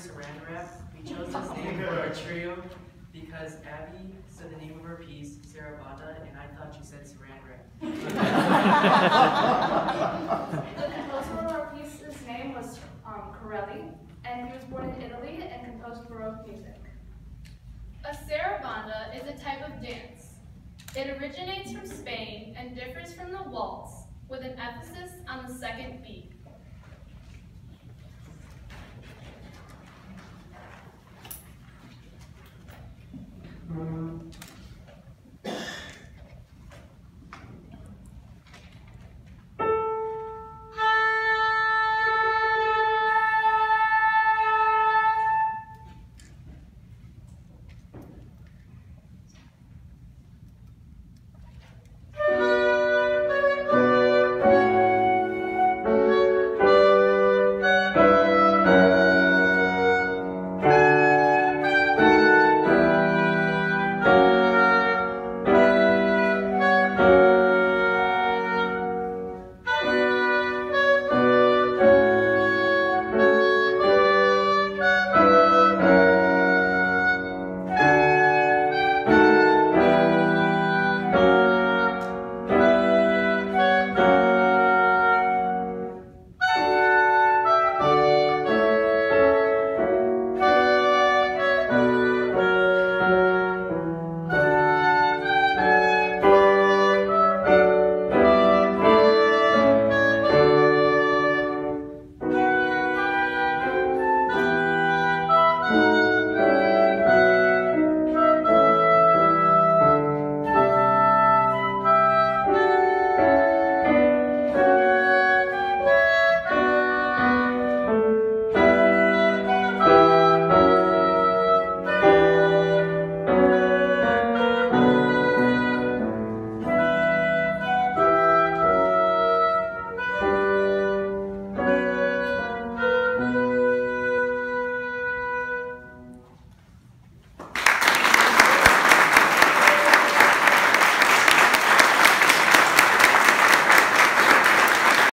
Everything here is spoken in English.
Saran Wrap. We chose this name for our trio because Abby said the name of her piece, Sarabanda, and I thought she said Saran Wrap. The composer of our piece's name was um, Corelli, and he was born in Italy and composed Baroque music. A sarabanda is a type of dance. It originates from Spain and differs from the waltz with an emphasis on the second beat.